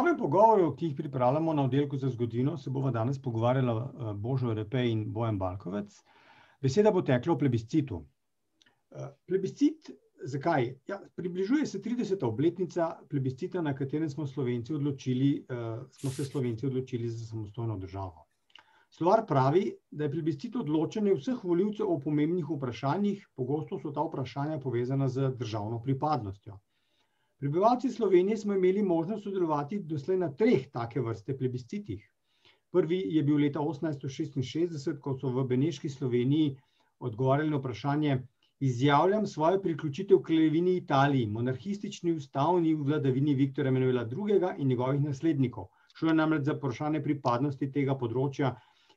novem pogovoru, ki jih pripravljamo na oddelku za zgodovino, se bova danes pogovarjala uh, Božo Repej in Bojan Balkovec. Beseda bo tekla o plebiscitu. Uh, plebiscit, zakaj? Ja, približuje se 30. obletnica plebiscita, na katerem smo, odločili, uh, smo se Slovenci odločili za samostojno državo. Slovar pravi, da je plebiscit odločanje vseh voljivcev o pomembnih vprašanjih, pogosto so ta vprašanja povezana z državno pripadnostjo. Prebivalci Slovenije smo imeli možnost sodelovati doslej na treh take vrste plebiscitih. Prvi je bil leta 1866, ko so v Beneški Sloveniji odgovarjali na vprašanje: Izjavljam svojo priključitev k levini Italiji, monarhistični ustavni vladavini Viktorja Emanuela II. in njegovih naslednikov. Šlo je namreč za vprašanje pripadnosti tega področja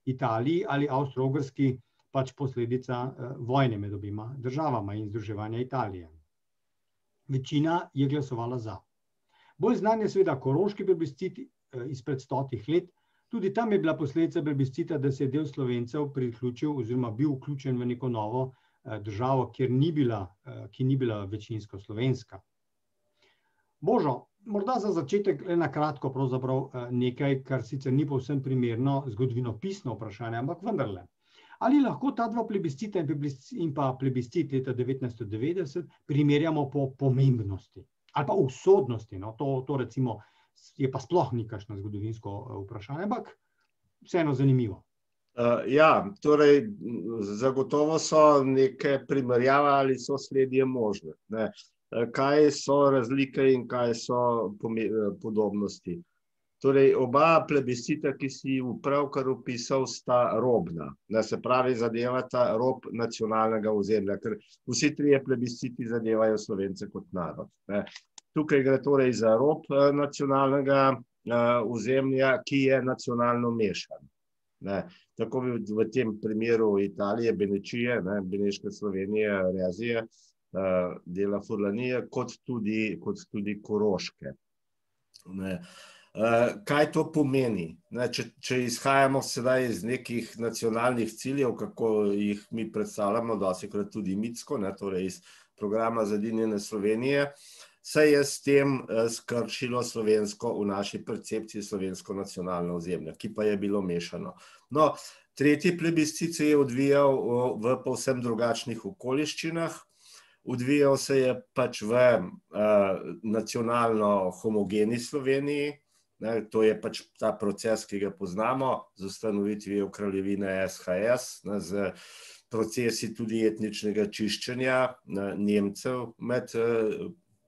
Italiji ali Avstralski, pač posledica eh, vojne med obima državama in združevanja Italije večina je glasovala za. Bolj znan je seveda koroški plebiscit eh, izpred stotih let. Tudi tam je bila posledica plebiscita, da se je del slovencev priključil oziroma bil vključen v neko novo eh, državo, ni bila, eh, ki ni bila večinsko slovenska. Božo, morda za začetek le na kratko nekaj, kar sicer ni povsem primerno zgodovino pisno vprašanje, ampak vendarle. Ali lahko ta dva plebiscita in pa plebiscit leta 1990 primerjamo po pomembnosti ali pa usodnosti? No? To, to recimo je pa sploh ni kakšno zgodovinsko eh, vprašanje, ampak vseeno zanimivo. Uh, ja, torej, zagotovo so neke primerjave ali so sledje možne. Ne? Eh, kaj so razlike in kaj so podobnosti? Torej, oba plebiscita, ki si jih pravkar opisal, sta robna, da se pravi, zadevata rob nacionalnega ozemlja, ker vsi trije plebisciti zadevajo slovence kot narod. Ne. Tukaj gre torej za rob eh, nacionalnega uh, ozemlja, ki je nacionalno mešan. Ne. Tako bi v tem primeru Italije, Benečije, ne, Beneška Slovenija, Reazije, uh, dela Furlanije, kot tudi, kot tudi Koroške. Ne. Eh, kaj to pomeni? Ne, če, če izhajamo sedaj iz nekih nacionalnih ciljev, kako jih mi predstavljamo, da se krat tudi mitsko, ne, torej iz programa Zadinjene Slovenije, se je s tem uh, skrčilo slovensko v naši percepciji slovensko nacionalno ozemlje, ki pa je bilo mešano. No, tretji plebiscit se je odvijal v povsem drugačnih okoliščinah. Odvijal se je pač v uh, nacionalno homogeni Sloveniji, Ne, to je pač ta proces, ki ga poznamo z ustanovitvijo kraljevine SHS, ne, z procesi tudi etničnega čiščenja ne, Nemcev med,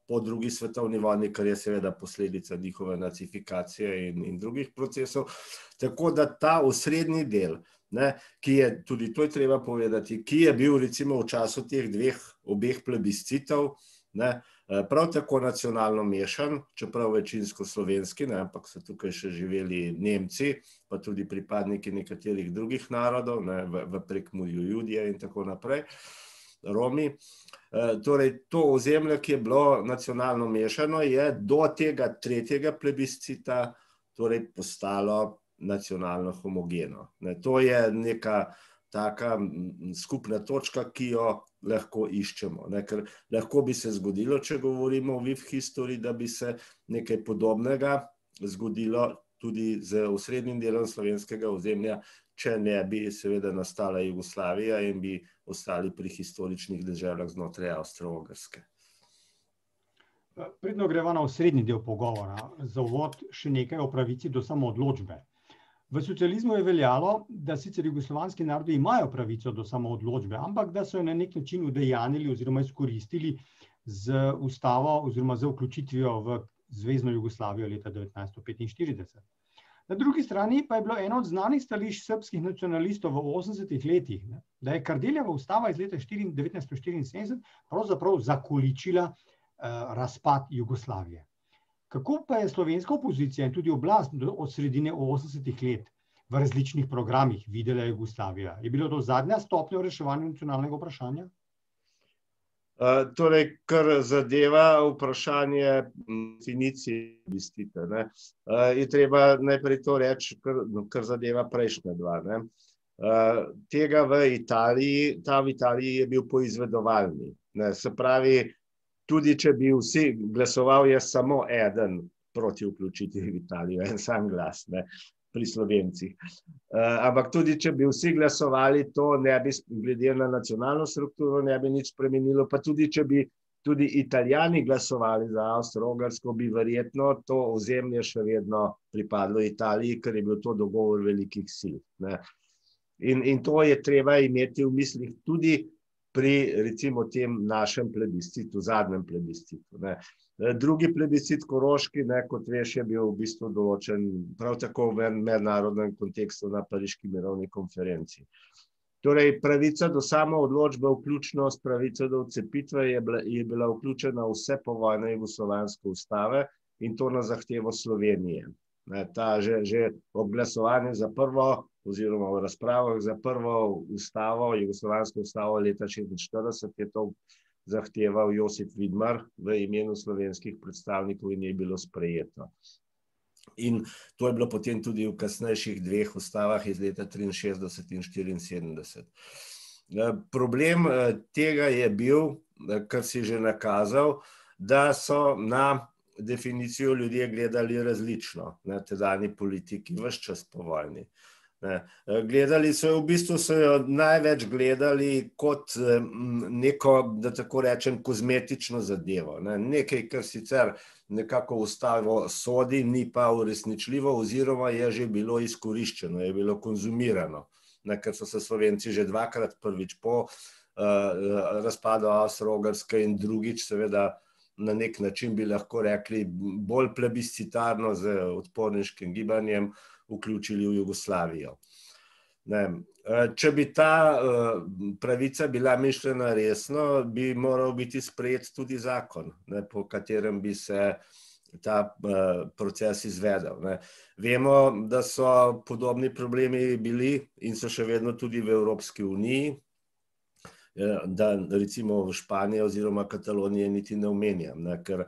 po drugi svetovni vojni, kar je seveda posledica njihove nacifikacije in, in drugih procesov. Tako da ta osrednji del, ne, ki je, tudi to je treba povedati, ki je bil recimo v času teh dveh obeh plebiscitov, ne, Eh, prav tako nacionalno mešan, čeprav večinsko slovenski, ne, ampak so tukaj še živeli Nemci, pa tudi pripadniki nekaterih drugih narodov, ne, v, v prekmurju Judije in tako naprej, Romi. E, torej, to ozemlje, ki je bilo nacionalno mešano, je do tega tretjega plebiscita torej postalo nacionalno homogeno. Ne, to je neka taka skupna točka, ki jo lahko iščemo. Ne? Ker lahko bi se zgodilo, če govorimo o VIF historiji, da bi se nekaj podobnega zgodilo tudi z osrednjim delom slovenskega ozemlja, če ne bi seveda nastala Jugoslavija in bi ostali pri historičnih državah znotraj Avstro-Ogrske. Predno greva na osrednji del pogovora, za uvod še nekaj o pravici do samoodločbe. V socializmu je veljalo, da sicer jugoslovanski narodi imajo pravico do samoodločbe, ampak da so jo na nek način udejanili oziroma izkoristili z ustavo oziroma z vključitvijo v Zvezdno Jugoslavijo leta 1945. Na drugi strani pa je bilo eno od znanih stališč srpskih nacionalistov v 80-ih letih, ne, da je Kardeljeva ustava iz leta 1974 pravzaprav zakoličila uh, razpad Jugoslavije. Kako pa je slovenska opozicija in tudi oblast od sredine 80-ih let v različnih programih videla Jugoslavija? Je bilo to zadnja stopnja v reševanju nacionalnega vprašanja? Uh, torej, kar zadeva vprašanje definicije investite, ne, uh, je treba najprej to reči, kar, kar zadeva prejšnje dva. Ne. Uh, tega v Italiji, ta v Italiji je bil poizvedovalni. Ne, se pravi, tudi če bi vsi glasovali, je samo eden proti vključitvi v Italijo, en sam glas. Ne pri slovencih. Uh, ampak tudi, če bi vsi glasovali, to ne bi, glede na nacionalno strukturo, ne bi nič spremenilo. Pa tudi, če bi tudi italijani glasovali za Avstralijo, bi verjetno to ozemlje še vedno pripadlo Italiji, ker je bil to dogovor velikih sil. In, in to je treba imeti v mislih tudi pri recimo tem našem plebiscitu, zadnjem plebiscitu. Ne. Drugi plebiscit Koroški, ne, kot veš, je bil v bistvu določen prav tako v mednarodnem kontekstu na Pariški mirovni konferenci. Torej, pravica do samo odločbe, vključno s pravico do odcepitve, je bila, je bila vključena v vse povojne jugoslovanske ustave in to na zahtevo Slovenije. Ne, ta že, že ob glasovanju za prvo oziroma v razpravah za prvo ustavo, Jugoslovansko ustavo leta 1946, je to zahteval Josip Vidmar v imenu slovenskih predstavnikov in je bilo sprejeto. In to je bilo potem tudi v kasnejših dveh ustavah iz leta 1963 in 1974. Eh, problem eh, tega je bil, eh, kar si že nakazal, da so na definicijo ljudje gledali različno, na tedajni politiki, vse čas po vojni. Ne. Gledali so jo, v bistvu so jo največ gledali kot neko, da tako rečem, kozmetično zadevo. Ne. Nekaj, kar sicer nekako ustavo sodi, ni pa uresničljivo, oziroma je že bilo izkoriščeno, je bilo konzumirano. Ne, ker so se Slovenci že dvakrat, prvič po uh, razpadu Avstralske in drugič, seveda. Na nek način bi lahko rekli, bolj plebiscitarno, z odporniškim gibanjem, vključili v Jugoslavijo. Ne. Eh, če bi ta eh, pravica bila mišljena resno, bi moral biti sprejet tudi zakon, ne, po katerem bi se ta eh, proces izvedel. Ne. Vemo, da so podobni problemi bili in so še vedno tudi v Evropski uniji, da recimo v Španiji oziroma Kataloniji niti ne omenjam, ne, ker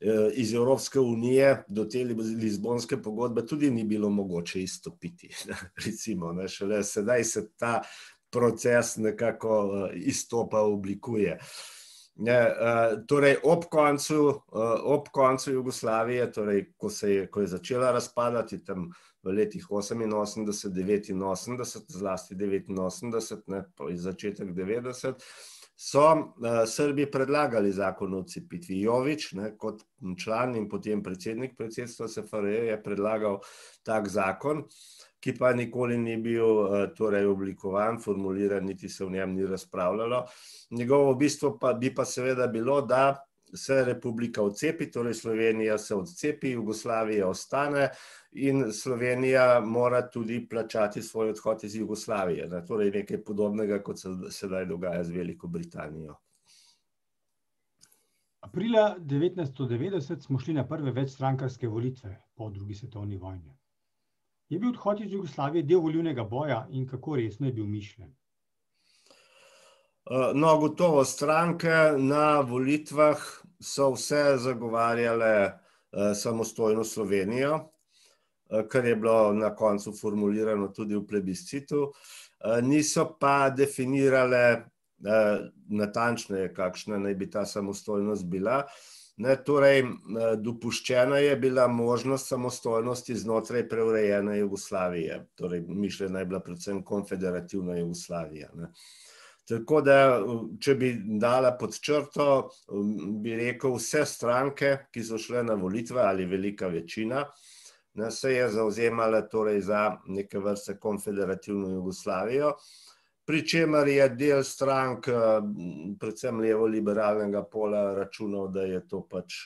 Eh, iz Evropske unije do te Lizbonske pogodbe tudi ni bilo mogoče izstopiti. Recimo, ne, šele sedaj se ta proces nekako eh, izstopa, oblikuje. Ne, eh, torej, ob koncu, ob koncu Jugoslavije, torej, ko, se je, ko je začela razpadati tam v letih 88, 89, zlasti 89, ne, začetek 90, so uh, Srbi predlagali zakon o cepitvi. Jovič, ne, kot član in potem predsednik predsedstva SFRJ, je predlagal tak zakon, ki pa nikoli ni bil uh, torej oblikovan, formuliran, niti se v njem ni razpravljalo. Njegovo bistvo pa bi pa seveda bilo, da se republika odcepi, torej Slovenija se odcepi, Jugoslavija ostane in Slovenija mora tudi plačati svoj odhod iz Jugoslavije. Ne? Torej nekaj podobnega, kot se sedaj dogaja z Veliko Britanijo. Aprila 1990 smo šli na prve večstrankarske volitve po drugi svetovni vojni. Je bil odhod iz Jugoslavije del volivnega boja in kako resno je bil mišljen? No, gotovo stranke na volitvah so vse zagovarjale uh, samostojno Slovenijo, uh, kar je bilo na koncu formulirano tudi v plebiscitu, uh, niso pa definirale uh, natančneje, kakšna naj bi ta samostojnost bila. Torej, dopuščena je bila možnost samostojnosti znotraj preurejene Jugoslavije, torej mišljena je bila predvsem konfederativna Jugoslavija. Ne. Tako da, če bi dala pod črto, bi rekel, vse stranke, ki so šle na volitve, ali velika večina, se je zauzemala torej za neke vrste konfederativno Jugoslavijo, pri čemer je del strank, predvsem levo-liberalnega pola, računal, da je to pač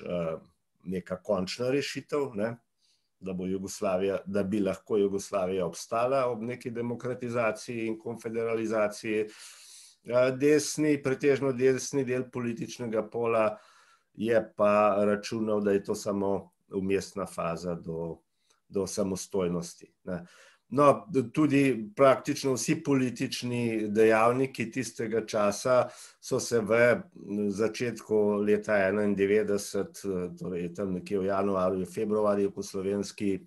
neka končna rešitev, ne, da, bo da bi lahko Jugoslavija obstala ob neki demokratizaciji in konfederalizaciji. Ja, desni, pretežno desni del političnega pola je pa računal, da je to samo umestna faza do, do samostojnosti. Ne. No, tudi praktično vsi politični dejavniki tistega časa so se v začetku leta 1991, torej tam nekje v januarju, februarju, ko slovenski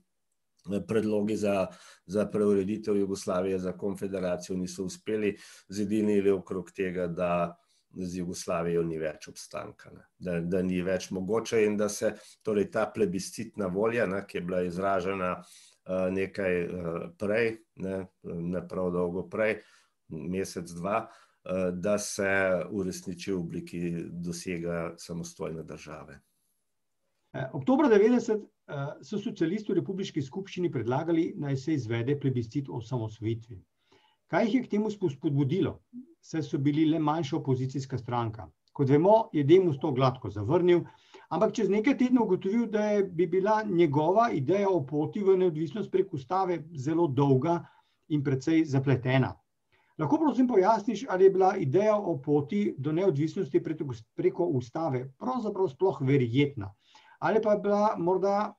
predlogi za, za preureditev Jugoslavije, za konfederacijo niso uspeli, zedinili okrog tega, da z Jugoslavijo ni več obstanka, da, da ni več mogoče in da se torej ta plebiscitna volja, ne, ki je bila izražena uh, nekaj uh, prej, ne, ne prav dolgo prej, mesec, dva, uh, da se uresniči v obliki dosega samostojne države. Oktober 90 so socialisti v Republiki skupščini predlagali, naj se izvede plebiscit o samosvojitvi. Kaj jih je k temu spodbudilo? Saj so bili le manjša opozicijska stranka. Kot vemo, je Demus to gladko zavrnil, ampak čez nekaj tednov ugotovil, da je, bi bila njegova ideja o poti v neodvisnost prek ustave zelo dolga in precej zapletena. Lahko prosim pojasniš, ali je bila ideja o poti do neodvisnosti preko ustave pravzaprav sploh verjetna? Ali pa je bila morda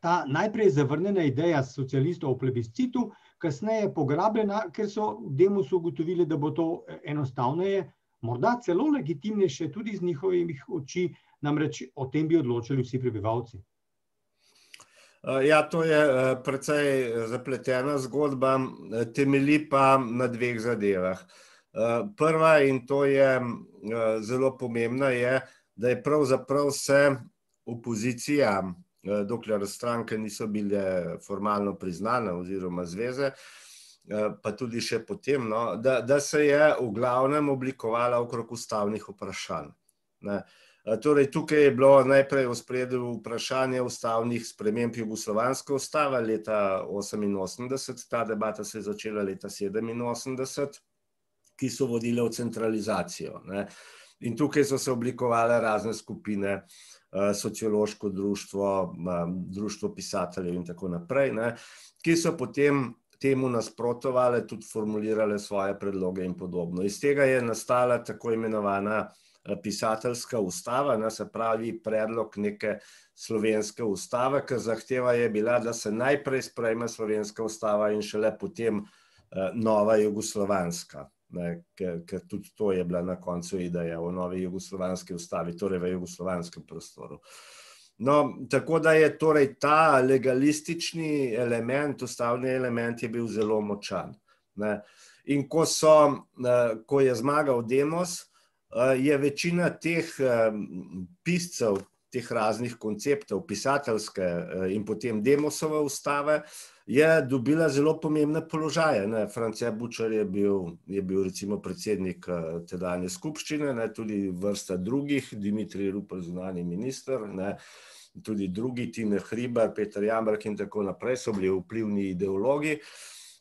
ta najprej zavrnjena ideja socialistov o plebiscitu, kasneje pograbljena, ker so v Demosu ugotovili, da bo to enostavneje, morda celo legitimnejše tudi z njihovih oči, namreč o tem bi odločili vsi prebivalci. Ja, to je precej zapletena zgodba, temelji pa na dveh zadevah. Prva in to je zelo pomembna je, da je pravzaprav se opozicija Eh, dokler stranke niso bile formalno priznane oziroma zveze, eh, pa tudi še potem, no, da, da se je v glavnem oblikovala okrog ustavnih vprašanj. Ne. Eh, torej, tukaj je bilo najprej v spredju vprašanje ustavnih sprememb Jugoslovanske ustave leta 1988, ta debata se je začela leta 1987, ki so vodile v centralizacijo. Ne. In tukaj so se oblikovale razne skupine, uh, sociološko društvo, društvo pisateljev in tako naprej, ne, ki so potem temu nasprotovali, tudi formulirali svoje predloge in podobno. Iz tega je nastala tako imenovana eh, pisateljska ustava, ne, se pravi predlog neke slovenske ustave, ker zahteva je bila, da se najprej sprejme slovenska ustava in šele potem nova jugoslovanska ne, ker, ker tudi to je bila na koncu ideja o novi jugoslovanski ustavi, torej v jugoslovanskem prostoru. No, tako da je torej ta legalistični element, ustavni element, je bil zelo močan. Ne. In ko, so, ko je zmagal Demos, je večina teh piscev, teh raznih konceptov, pisateljske in potem Demosove ustave, je dobila zelo pomembne položaje. Ne. Francija Bučar je bil, je bil recimo predsednik eh, tedanje skupščine, ne, tudi vrsta drugih, Dimitri Rupel, zunani minister, ne, tudi drugi, Tine Hribar, Peter Jambrek in tako naprej, so bili vplivni ideologi.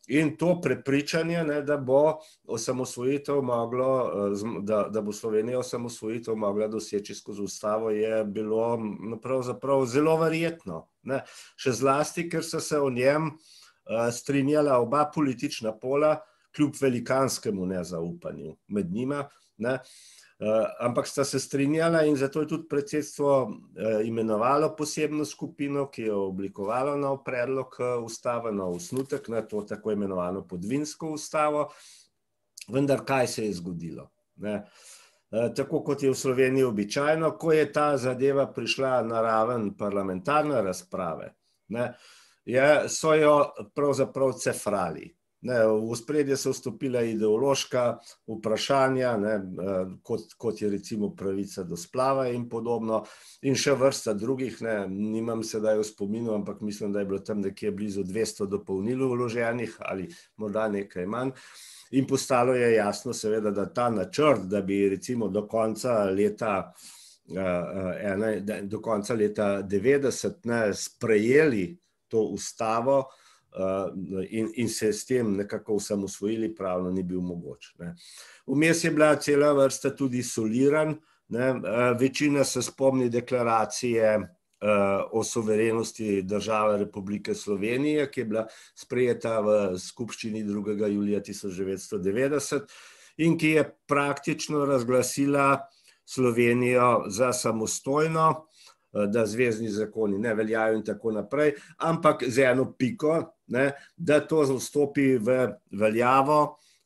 In to prepričanje, ne, da bo osamosvojitev moglo, eh, da, da bo Slovenija osamosvojitev mogla doseči skozi ustavo, je bilo pravzaprav zelo verjetno. Ne. Še zlasti, ker so se o njem uh, strinjala oba politična pola, kljub velikanskemu nezaupanju med njima. Ne. Uh, ampak sta se strinjala in zato je tudi predsedstvo uh, imenovalo posebno skupino, ki je oblikovalo nov predlog uh, ustave, nov osnutek na to tako imenovano podvinsko ustavo. Vendar kaj se je zgodilo? Ne. Eh, tako kot je v Sloveniji običajno, ko je ta zadeva prišla na raven parlamentarne razprave, ne, je, so jo pravzaprav cefrali. Ne, v spredje so vstopila ideološka vprašanja, ne, eh, kot, kot je recimo pravica do splava in podobno, in še vrsta drugih, ne, nimam sedaj v spominu, ampak mislim, da je bilo tam nekje blizu 200 dopolnil vloženih ali morda nekaj manj. In postalo je jasno, seveda, da ta načrt, da bi recimo do konca leta, uh, ene, do konca leta 90 ne, sprejeli to ustavo in, in se s tem nekako osamosvojili, pravno ni bil mogoč. Ne. Vmes je bila cela vrsta tudi soliran, ne, uh, večina se spomni deklaracije. Eh, o soverenosti države Republike Slovenije, ki je bila sprejeta v skupščini 2. julija 1990 in ki je praktično razglasila Slovenijo za samostojno, eh, da zvezdni zakoni ne veljajo in tako naprej, ampak z eno piko, ne, da to vstopi v veljavo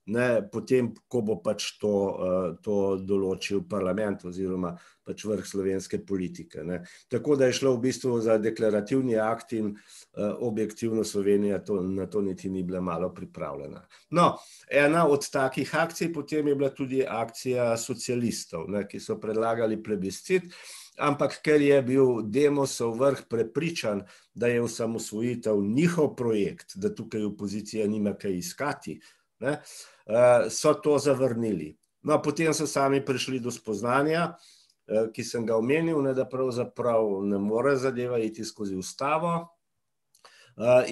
ne, potem, ko bo pač to, uh, to določil parlament oziroma pač vrh slovenske politike. Ne. Tako da je šlo v bistvu za deklarativni akt in uh, objektivno Slovenija to, na to niti ni bila malo pripravljena. No, ena od takih akcij potem je bila tudi akcija socialistov, ne, ki so predlagali plebiscit. Ampak, ker je bil Demosov vrh prepričan, da je osamosvojitev njihov projekt, da tukaj opozicija nima kaj iskati, ne, Eh, so to zavrnili. No, potem so sami prišli do spoznanja, eh, ki sem ga omenil, ne, da pravzaprav ne more zadeva iti skozi ustavo.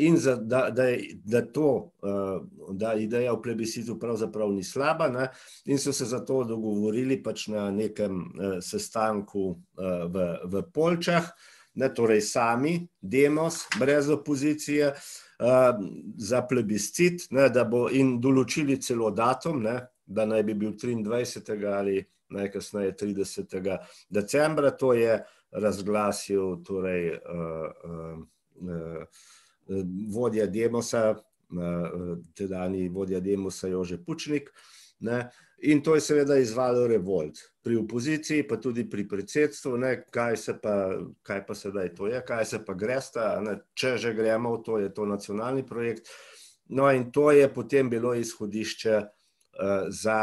In za, da, da, da, to, da ideja o plebiscitu pravzaprav ni slaba, ne? in so se zato dogovorili pač na nekem sestanku v, v Polčah, ne, torej sami, demos, brez opozicije, za plebiscit, ne, da bo in določili celo datum, ne, da naj bi bil 23. ali najkasneje 30. decembra, to je razglasil torej, uh, uh, uh, vodja Demosa, tedajni vodja Demosa Jože Pučnik. Ne, In to je seveda izvalo revolt pri opoziciji, pa tudi pri predsedstvu, ne, kaj, se pa, kaj pa sedaj to je, kaj se pa gresta, ne, če že gremo v to, je to nacionalni projekt. No, in to je potem bilo izhodišče uh, za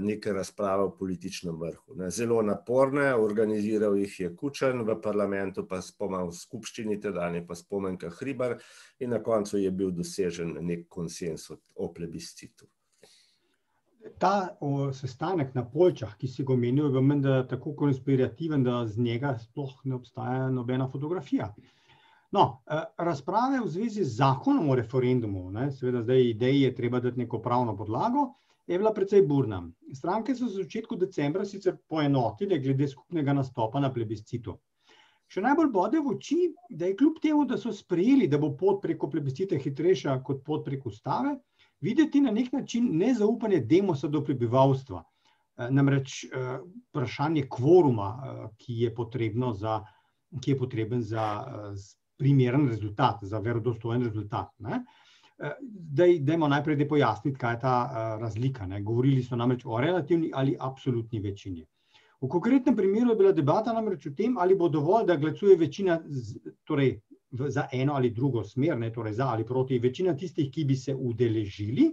neke razprave v političnem vrhu. Ne. Zelo naporne, organiziral jih je Kučen v parlamentu, pa spomen v skupščini tedanje, pa spomenka Hribar, in na koncu je bil dosežen nek konsens o plebiscitu ta o, sestanek na Polčah, ki si ga omenil, je menda tako konspirativen, da z njega sploh ne obstaja nobena fotografija. No, eh, razprave v zvezi z zakonom o referendumu, ne, seveda zdaj ideji je treba dati neko pravno podlago, je bila precej burna. Stranke so v začetku decembra sicer poenotile glede skupnega nastopa na plebiscitu. Še najbolj bode v oči, da je kljub temu, da so sprejeli, da bo pot preko plebiscita hitrejša kot pot preko ustave, videti na nek način nezaupanje demosa do prebivalstva. Eh, namreč eh, vprašanje kvoruma, eh, ki je, za, ki je potreben za primeren rezultat, za verodostojen rezultat. Ne? Daj, dajmo najprej pojasniti, kaj je ta razlika. Ne? Govorili so namreč o relativni ali absolutni večini. V konkretnem primeru je bila debata namreč o tem, ali bo dovolj, da glasuje večina, torej v, za eno ali drugo smer, ne, torej za ali proti, večina tistih, ki bi se udeležili,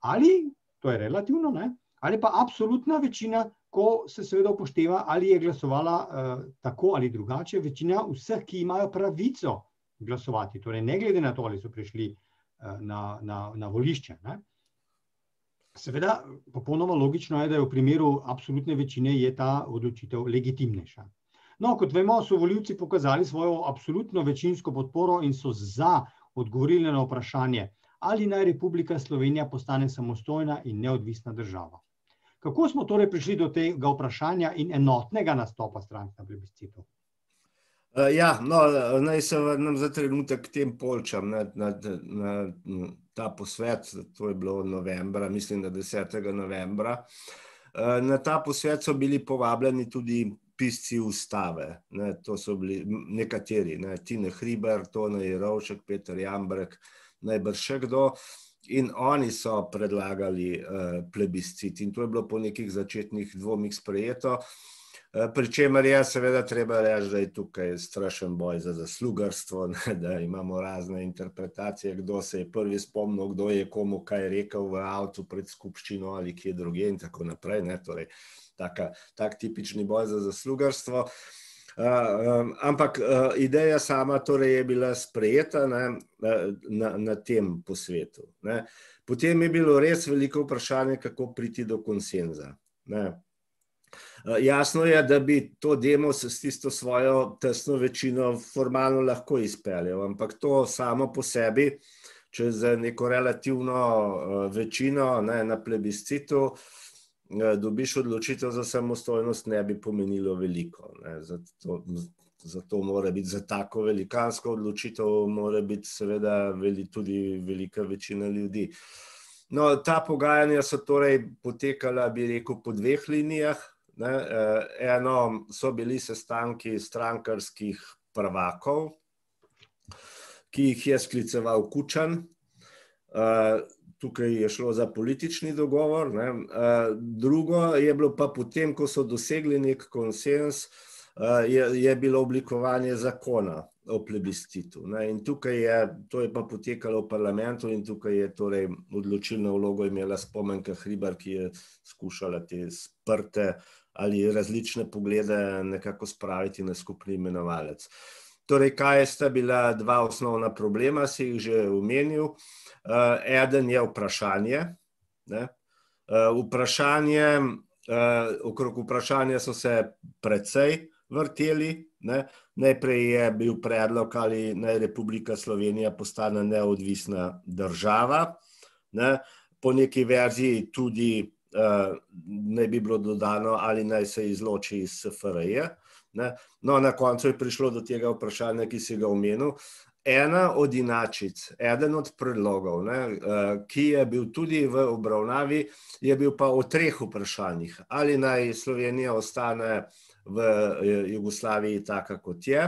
ali to je relativno, ne, ali pa absolutna večina, ko se seveda upošteva, ali je glasovala uh, tako ali drugače, večina vseh, ki imajo pravico glasovati, torej ne glede na to, ali so prišli uh, na, na, na volišče. Ne. Seveda, popolnoma logično je, da je v primeru absolutne večine je ta odločitev legitimnejša. No, kot vemo, so voljivci pokazali svojo absolutno večinsko podporo in so za odgovorili na vprašanje, ali naj Republika Slovenija postane samostojna in neodvisna država. Kako smo torej prišli do tega vprašanja in enotnega nastopa strank na plebiscitu? Uh, ja, no, naj se vrnem za trenutek k tem polčam na, na, na, ta posvet, to je bilo novembra, mislim, da 10. novembra. Uh, na ta posvet so bili povabljeni tudi pisci ustave. Ne, to so bili nekateri, ne, Tine Hriber, Tone Jerovšek, Peter Jambrek, najbrž še kdo. In oni so predlagali uh, plebiscit, in to je bilo po nekih začetnih dvomih sprejeto. Uh, Pričemer je seveda treba reči, da je tukaj strašen boj za zaslugarstvo, ne, da imamo razne interpretacije, kdo se je prvi spomnil, kdo je komu kaj rekel v avtu pred skupščino ali kje druge in tako naprej. Ne, torej, taka, tak tipični boj za zaslugarstvo. Uh, um, ampak uh, ideja sama torej je bila sprejeta ne, na, na tem posvetu. Ne. Potem je bilo res veliko vprašanje, kako priti do konsenza. Ne. Jasno je, da bi to demo s tisto svojo tesno večino formalno lahko izpeljal, ampak to samo po sebi, če za neko relativno uh, večino ne, na plebiscitu, Eh, dobiš odločitev za samostojnost, ne bi pomenilo veliko. Zato, zato mora biti za tako velikansko odločitev, mora biti seveda veli, tudi velika večina ljudi. No, ta pogajanja so torej potekala, bi rekel, po dveh linijah. Ne. Eh, eno so bili sestanki strankarskih prvakov, ki jih je skliceval Kučan. Eh, tukaj je šlo za politični dogovor. Ne. Drugo je bilo pa potem, ko so dosegli nek konsens, je, je bilo oblikovanje zakona o plebiscitu. Ne. In tukaj je, to je pa potekalo v parlamentu in tukaj je torej odločilno vlogo imela spomenka Hribar, ki je skušala te sprte ali različne poglede nekako spraviti na skupni imenovalec. Torej, kaj sta bila dva osnovna problema, si jih že omenil. Uh, eden je vprašanje. Ne? Uh, vprašanje, uh, okrog vprašanja so se precej vrteli. Ne? Najprej je bil predlog, ali naj Republika Slovenija postane neodvisna država. Ne? Po neki verziji tudi naj bi bilo dodano, ali naj se izloči iz SFRJ. No, na koncu je prišlo do tega vprašanja, ki si ga omenil. Ena od inačic, eden od predlogov, ne, ki je bil tudi v obravnavi, je bil pa o treh vprašanjih. Ali naj Slovenija ostane v Jugoslaviji taka, kot je,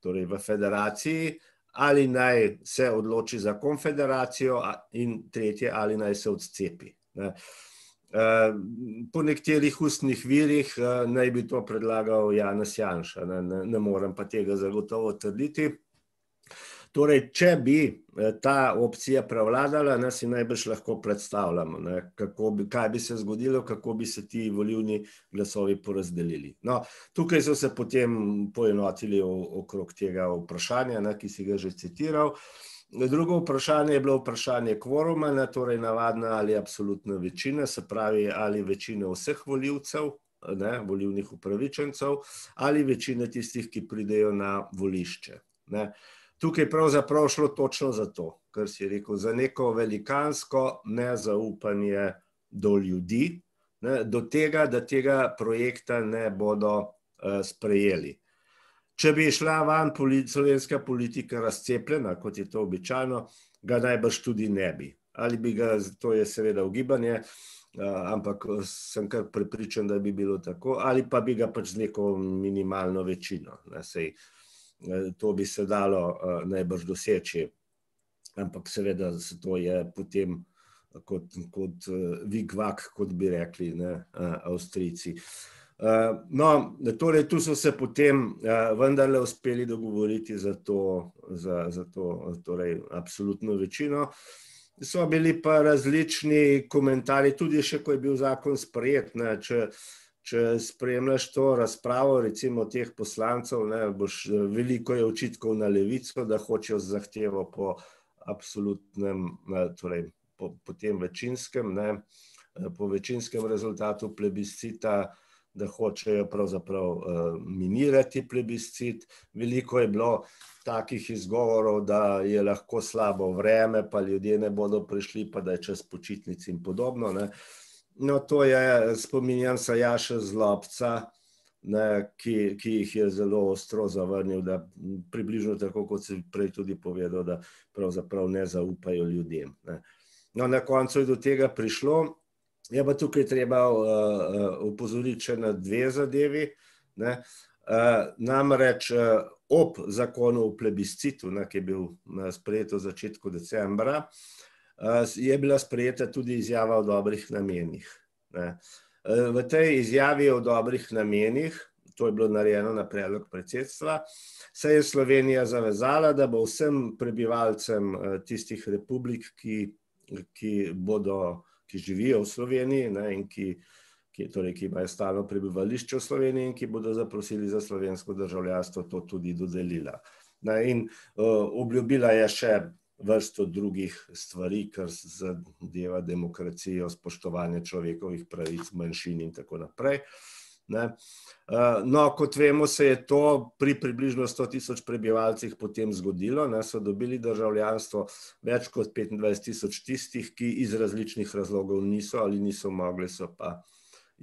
torej v federaciji, ali naj se odloči za konfederacijo, in tretje, ali naj se odcepi. Ne. Uh, Po nekaterih ustnih virih naj bi to predlagal Janez Janša, ne, ne, ne morem pa tega zagotovo trditi. Torej, če bi ta opcija prevladala, nas si najbrž lahko predstavljamo, ne, kako bi, kaj bi se zgodilo, kako bi se ti volivni glasovi porazdelili. No, tukaj so se potem poenotili okrog tega vprašanja, ne, ki si ga že citiral. Drugo vprašanje je bilo vprašanje kvoruma, torej navadna ali absolutna večina, se pravi ali večina vseh voljivcev, ne, volivnih upravičencev, ali večina tistih, ki pridejo na volišče. Ne. Tukaj pravzaprav šlo točno za to, kar si rekel, za neko velikansko nezaupanje do ljudi, ne, do tega, da tega projekta ne bodo uh, sprejeli. Če bi šla van slovenska politika razcepljena, kot je to običajno, ga najbrž tudi ne bi. Ali bi ga, to je seveda ugibanje, ampak sem kar prepričan, da bi bilo tako, ali pa bi ga pač z neko minimalno večino. Sej, to bi se dalo najbrž doseči, ampak seveda to je potem kot, kot vigvak, kot bi rekli ne, Avstrijci. Uh, no, torej, tu so se potem uh, vendarle uspeli dogovoriti za to, za, za to torej, absolutno večino. So bili pa različni komentarji, tudi še, ko je bil zakon sprejet. Ne, če, če spremljaš to razpravo, recimo teh poslancev, ne, boš, veliko je očitkov na levico, da hočejo zahtevo po absolutnem, torej po, po tem večinskem, ne, po večinskem rezultatu plebiscita da hočejo pravzaprav uh, minirati plebiscit. Veliko je bilo takih izgovorov, da je lahko slabo vreme, pa ljudje ne bodo prišli, pa da je čas počitnic in podobno. Ne. No, to je, spominjam se Jaša Zlobca, ne, ki, ki jih je zelo ostro zavrnil, da približno tako, kot si prej tudi povedal, da pravzaprav ne zaupajo ljudem. Ne. No, na koncu je do tega prišlo, Je pa tukaj treba uh, uh, na dve zadevi. Ne. Uh, namreč ob zakonu o plebiscitu, ne, ki je bil sprejet v začetku decembra, je bila sprejeta tudi izjava o dobrih namenih. Ne. V tej izjavi o dobrih namenih, to je bilo narejeno na predlog predsedstva, se je Slovenija zavezala, da bo vsem prebivalcem tistih republik, ki, ki bodo ki živijo v Sloveniji ne, in ki, ki, torej, ki imajo stalno prebivališče v Sloveniji in ki bodo zaprosili za slovensko državljanstvo, to tudi dodelila. Ne, in uh, obljubila je še vrsto drugih stvari, kar zadeva demokracijo, spoštovanje človekovih pravic, manjšin in tako naprej. Ne. No, kot vemo, se je to pri približno 100 tisoč prebivalcih potem zgodilo. Ne, so dobili državljanstvo več kot 25 tisoč tistih, ki iz različnih razlogov niso ali niso mogli, so pa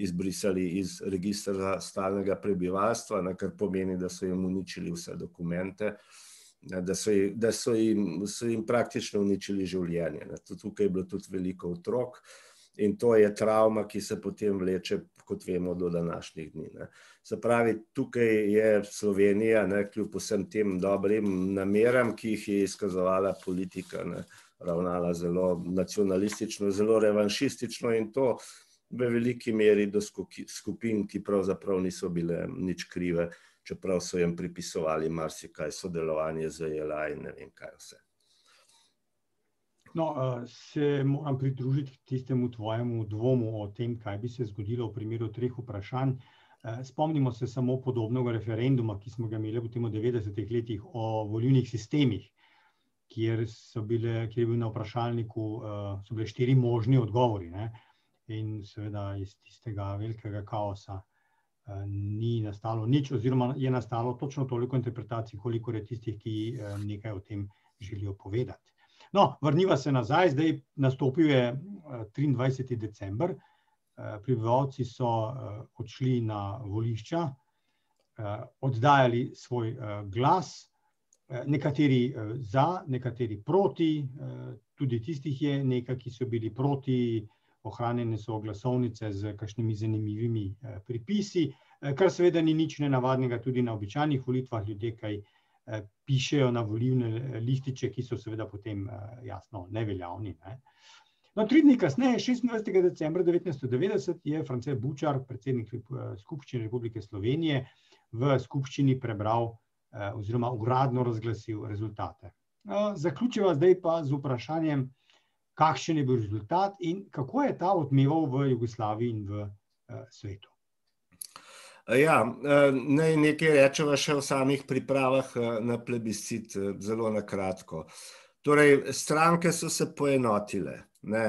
izbrisali iz registra stalnega prebivalstva, ne, kar pomeni, da so jim uničili vse dokumente, ne, da, so da so, jim, so jim praktično uničili življenje. Ne. Tukaj je bilo tudi veliko otrok in to je travma, ki se potem vleče kot vemo, do današnjih dni. Ne. Se pravi, tukaj je Slovenija, ne, kljub vsem tem dobrim nameram, ki jih je izkazovala politika, ne, ravnala zelo nacionalistično, zelo revanšistično in to v veliki meri do skupin, ki pravzaprav niso bile nič krive, čeprav so jim pripisovali marsikaj sodelovanje z JLA in ne vem kaj vse. No, se moram pridružiti tistemu tvojemu dvomu o tem, kaj bi se zgodilo v primeru treh vprašanj. Spomnimo se samo podobnega referenduma, ki smo ga imeli potem v devetdesetih letih o volilnih sistemih, kjer bile, kjer je bil na vprašalniku, so bile štiri možni odgovori, ne. In seveda iz tistega velikega kaosa ni nastalo nič oziroma je nastalo točno toliko interpretacij, kolikor je tistih, ki nekaj o tem želijo povedati. No, vrniva se nazaj, zdaj nastopil je triindvajseti december, prebivalci so odšli na volišča, oddajali svoj glas, nekateri za, nekateri proti, tudi tistih je nekaj, ki so bili proti, ohranjene so glasovnice s kakšnimi zanimivimi pripisi, kar seveda ni nič nenavadnega tudi na običajnih volitvah, ljudje kaj pišejo na volilne lističe, ki so seveda potem jasno neveljavni, ne. No, tri dni kasneje, šestindvajsetega decembra devetnajststo devetdeset, je France Bučar, predsednik Skupščine Republike Slovenije, v skupščini prebral oziroma uradno razglasil rezultate. zaključiva zdaj pa z vprašanjem, kakšen je bil rezultat in kako je ta odmeval v Jugoslaviji in v svetu? Ja, naj nekaj rečeva še o samih pripravah na plebiscit, zelo na kratko. Torej, stranke so se poenotile, ne.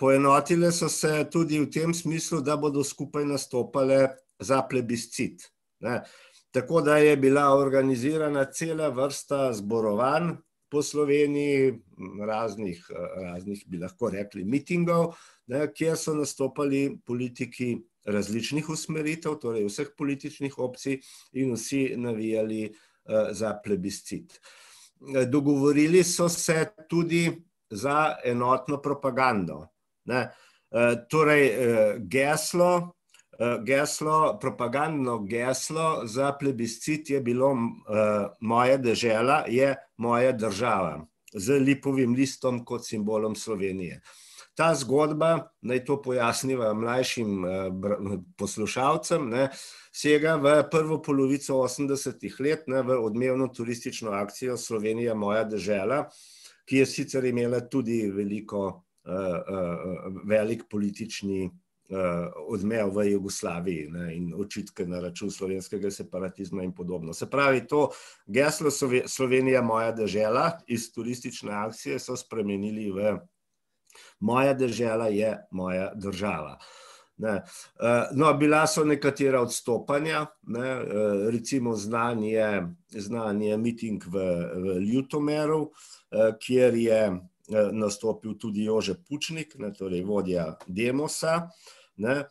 Poenotile so se tudi v tem smislu, da bodo skupaj nastopale za plebiscit, ne. Tako da je bila organizirana cela vrsta zborovanj po Sloveniji, raznih, raznih, bi lahko rekli, mitingov, ne, kjer so nastopali politiki različnih usmeritev, torej vseh političnih opcij, in vsi navijali za plebiscit. Dogovorili so se tudi za enotno propagando, ne. Torej, geslo, geslo, propagandno geslo za plebiscit je bilo Moja dežela je moja država. Z lipovim listom kot simbolom Slovenije. Ta zgodba, naj to pojasniva mlajšim poslušalcem, ne, sega v prvo polovico osemdesetih let, ne, v odmevno turistično akcijo Slovenija, moja dežela, ki je sicer imela tudi veliko, velik politični odmev v Jugoslaviji, ne, in očitke na račun slovenskega separatizma in podobno. Se pravi, to geslo Slovenija, moja dežela iz turistične akcije so spremenili v Moja dežela je moja država. Ne, no, bila so nekatera odstopanja, ne, recimo znan je, znan je miting v, v Ljutomeru, kjer je nastopil tudi Jože Pučnik, ne, torej vodja Demosa, ne.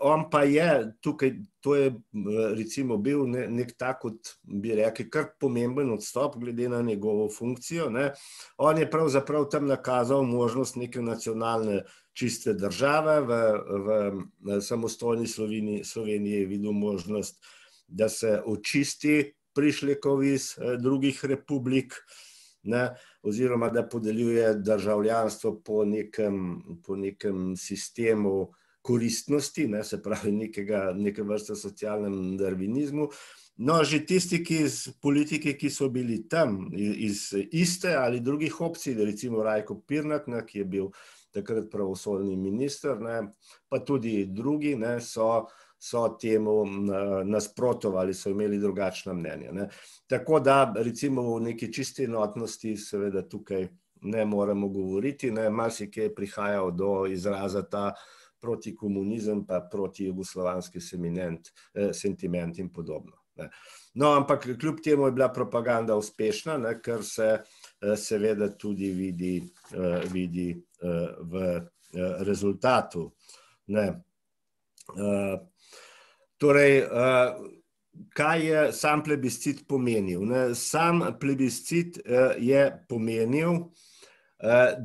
On pa je tukaj, to je recimo bil neki tak kot, bi rekli, kar pomemben odstop glede na njegovo funkcijo, ne. On je pravzaprav tam nakazal možnost neke nacionalne čiste države, v, v samostojni Sloveniji, Sloveniji je videl možnost, da se očisti prišlekov iz drugih republik, ne, oziroma da podeljuje državljanstvo po nekem, po nekem sistemu koristnosti, ne, se pravi nekega, neke vrste socialnem darvinizmu. No, že tisti, ki iz politike, ki so bili tam, iz iste ali drugih opcij, recimo Rajko Pirnat, ne, ki je bil takrat pravosodni minister, ne, pa tudi drugi, ne, so so temu nasprotovali, so imeli drugačna mnenja, ne. Tako da recimo o neki čisti enotnosti seveda tukaj ne moremo govoriti, ne, marsikje je prihajal do izraza ta protikomunizem pa protijugoslovanski sentiment in podobno, ne. No, ampak kljub temu je bila propaganda uspešna, ne, kar se seveda tudi vidi, vidi v rezultatu, ne. Torej, kaj je sam plebiscit pomenil, ne, sam plebiscit je pomenil,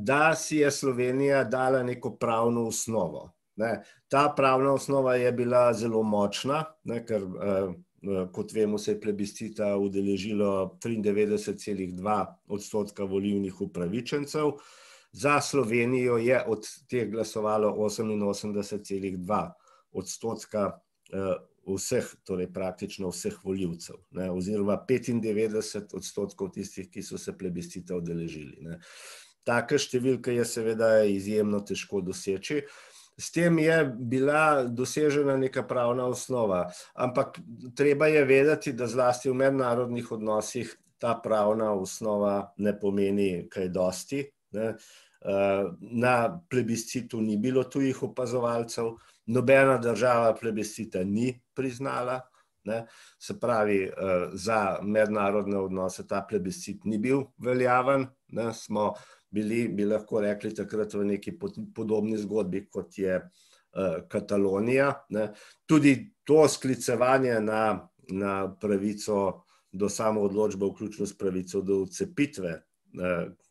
da si je Slovenija dala neko pravno osnovo, Ne. Ta pravna osnova je bila zelo močna, ne, ker kot vemo, se je plebiscita udeležilo 93,2 odstotka volivnih upravičencev. Za Slovenijo je od teh glasovalo 88,2 odstotka vseh, torej praktično vseh volivcev, ne, oziroma petindevetdeset odstotkov tistih, ki so se plebiscita udeležili, ne. Take številke je seveda izjemno težko doseči. S tem je bila dosežena neka pravna osnova, ampak treba je vedeti, da zlasti v mednarodnih odnosih ta pravna osnova ne pomeni kaj dosti, ne. Na plebiscitu ni bilo tujih opazovalcev, nobena država plebiscita ni priznala, ne, se pravi, za mednarodne odnose ta plebiscit ni bil veljaven, ne, smo bili, bi lahko rekli, takrat v neki podobni zgodbi, kot je Katalonija, ne. Tudi to sklicevanje na, na pravico do samoodločbe, vključno s pravico do odcepitve,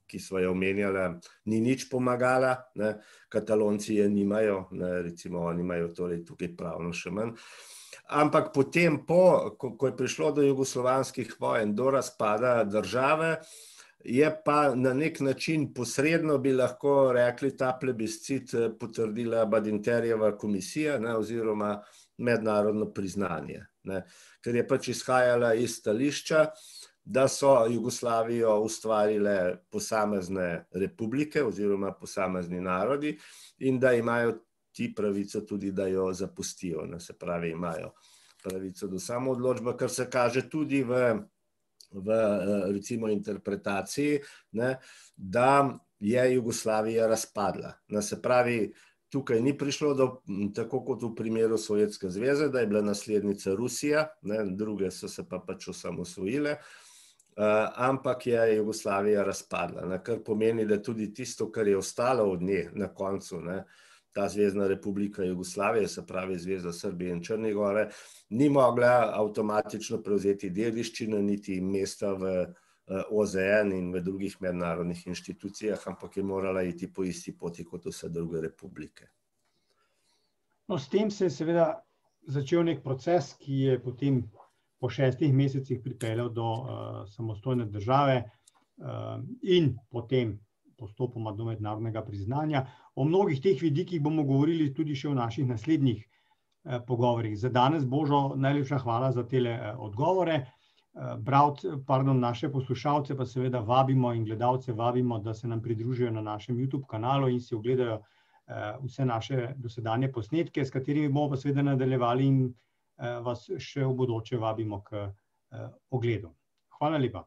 ki sva jo omenjala, ni nič pomagala, ne, Katalonci je nimajo, ne, recimo oni imajo torej tukaj pravno še manj. Ampak potem po, ko, ko je prišlo do jugoslovanskih vojn, do razpada države, je pa na neki način posredno, bi lahko rekli, ta plebiscit potrdila Badinterjeva komisija, ne, oziroma mednarodno priznanje, ne. Ker je pač izhajala iz stališča, da so Jugoslavijo ustvarile posamezne republike oziroma posamezni narodi in da imajo ti pravico tudi, da jo zapustijo, ne, se pravi, imajo pravico do samoodločbe, kar se kaže tudi v v recimo interpretaciji, ne, da je Jugoslavija razpadla, ne, se pravi, tukaj ni prišlo do, tako kot v primeru Sovjetske zveze, da je bila naslednica Rusija, ne, druge so se pa pač osamosvojile, ampak je Jugoslavija razpadla, ne, kar pomeni, da tudi tisto, kar je ostalo od nje na koncu, ne, ta Zvezna republika Jugoslavije, se pravi Zveza Srbije in Črne gore, ni mogla avtomatično prevzeti dediščine niti mesta v OZN in v drugih mednarodnih inštitucijah, ampak je morala iti po isti poti kot vse druge republike. No, s tem se je seveda začel neki proces, ki je potem po šestih mesecih pripeljal do samostojne države, in potem postopoma do mednarodnega priznanja. O mnogih teh vidikih bomo govorili tudi še v naših naslednjih pogovorih. Za danes, Božo, najlepša hvala za tele odgovore. pardon, naše poslušalce pa seveda vabimo in gledalce vabimo, da se nam pridružijo na našem Youtube kanalu in si ogledajo vse naše dosedanje posnetke, s katerimi bomo pa seveda nadaljevali in vas še v bodoče vabimo k ogledu. Hvala lepa.